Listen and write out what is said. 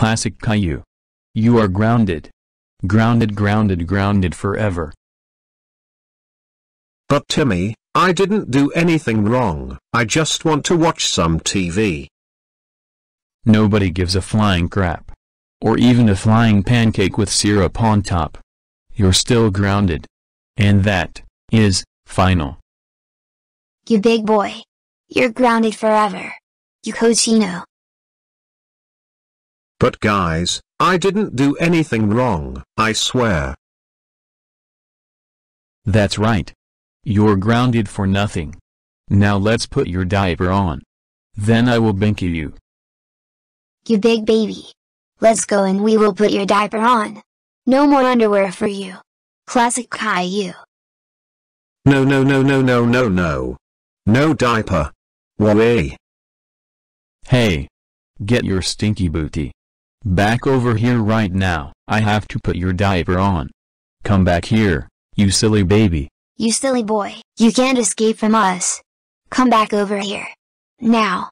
Classic Caillou. You are grounded. Grounded grounded grounded forever. But Timmy, I didn't do anything wrong, I just want to watch some TV. Nobody gives a flying crap. Or even a flying pancake with syrup on top. You're still grounded. And that, is, final. You big boy. You're grounded forever. You cochino. But guys, I didn't do anything wrong, I swear. That's right. You're grounded for nothing. Now let's put your diaper on. Then I will binky you. You big baby. Let's go and we will put your diaper on. No more underwear for you. Classic Caillou. No no no no no no no. No diaper. Why? Hey! Get your stinky booty. Back over here right now, I have to put your diaper on. Come back here, you silly baby. You silly boy. You can't escape from us. Come back over here. Now.